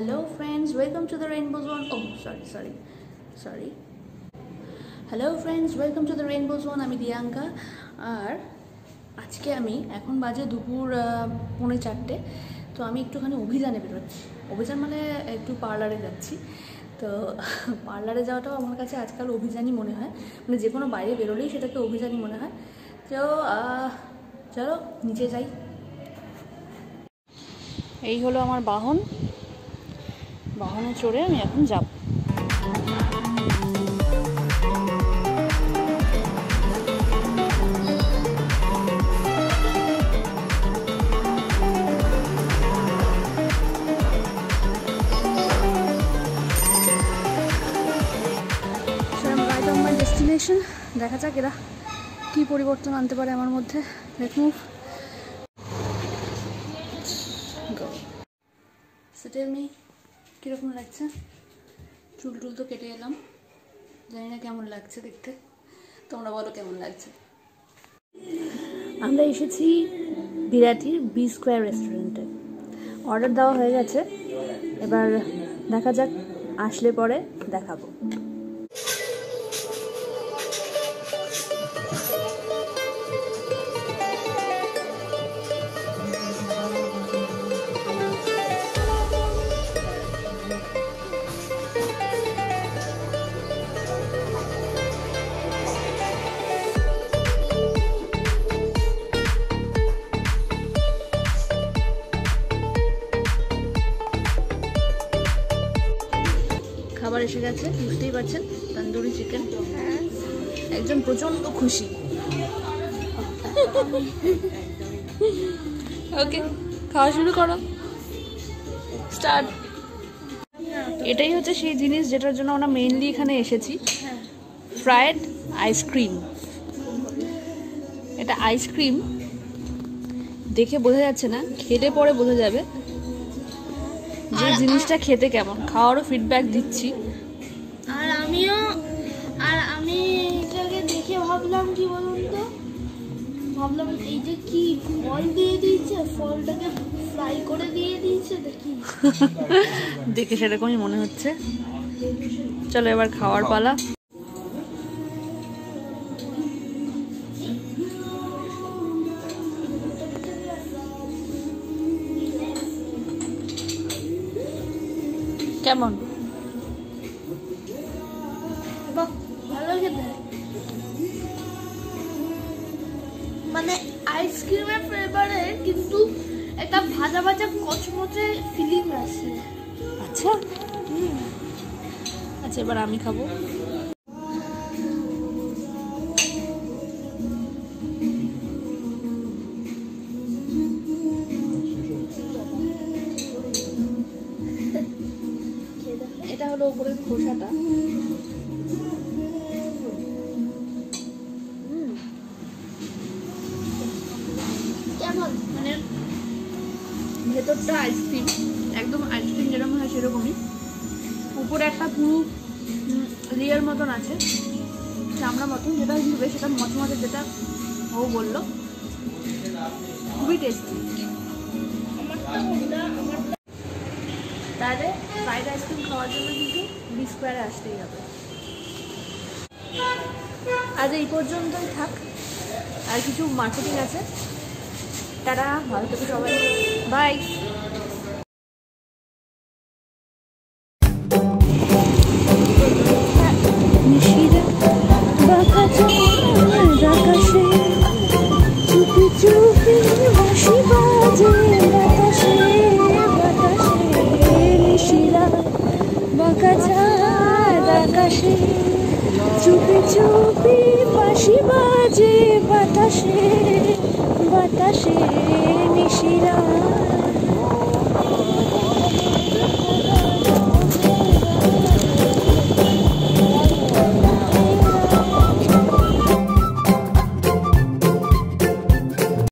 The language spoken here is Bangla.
Hello friends welcome to the rainbow zone oh sorry sorry sorry hello friends welcome to the rainbow zone আমি দিয়াঙ্কা। আর আজকে আমি এখন বাজে দুপুর পৌনে চারটে। তো আমি একটুখানি অভিযানে বেরোচ্ছি। অভিযান মানে একটু পার্লারে যাচ্ছি। তো পার্লারে যাওয়াটাও আমার কাছে আজকাল অভিযানই মনে হয়। মানে যে কোনো বাইরে বেরোলেই সেটাকে অভিযানই মনে হয়। তো চলো, নিচে যাই। এই হলো আমার বাহন। বাহনে চড়ে আমি এখন যাব। ডেস্টিনেশন দেখা যাক এরা কী পরিবর্তন আনতে পারে আমার মধ্যে। কীরকম লাগছে? চুল টুল তো কেটে এলাম। জানি না কেমন লাগছে দেখতে। তোমরা বলো কেমন লাগছে? আমরা এসেছি বিরাটির বি স্কোয়ার রেস্টুরেন্টে অর্ডার দেওয়া হয়ে গেছে। এবার দেখা যাক, আসলে পরে দেখাবো। খাবার এসে গেছে বুঝতেই পারছেন? তন্দুরি চিকেন একজন প্রচণ্ড খুশি। ওকে খাওয়া শুরু করো। স্টার্ট। এটাই হচ্ছে সেই জিনিস যেটার জন্য আমরা মেইনলি এখানে এসেছি। ফ্রায়েড আইসক্রিম এটা আইসক্রিম দেখে বোঝা যাচ্ছে না খেলে পরে বোঝা যাবে। যে জিনিসটা খেতে কেমন? খাওয়ারও ফিডব্যাক দিচ্ছি। আর আমিও আর আমি এটাকে দেখে ভাবলাম কি বলুন তো? ভাবলাম এই যে কি ফল দিয়ে দিয়েছে? ফলটাকে ফ্রাই করে দিয়ে দিয়েছে দেখি। দেখে সেরকমই মনে হচ্ছে। চলো এবার খাওয়ার পালা। কেমন? মানে আইসক্রিমের ফ্লেভারে কিন্তু একটা ভাজা ভাজা কচমচে ফিলিং আছে আচ্ছা। আচ্ছা এবার আমি খাব। উপরের খোসাটা। কেমন? মানে ভেতরটা আইসক্রিম একদম আইসক্রিম যেরকম হয় সেরকমই। উপরে একটা পুরো লেয়ার মতন আছে চামড়া মতন যেটা দিবে সেটা মচমচে যেটা ও বলল। খুবই টেস্টি তাহলে ফ্রাইড আইসক্রিম খাওয়ার জন্য কিন্তু বি স্কোয়ারে আসতেই হবে। আজ এই পর্যন্তই থাক। আর কিছু মার্কেটিং আছে। তারা ভালো থেকে সবাই। বাই বাজে বাতাসে বাতাসে নিশিরা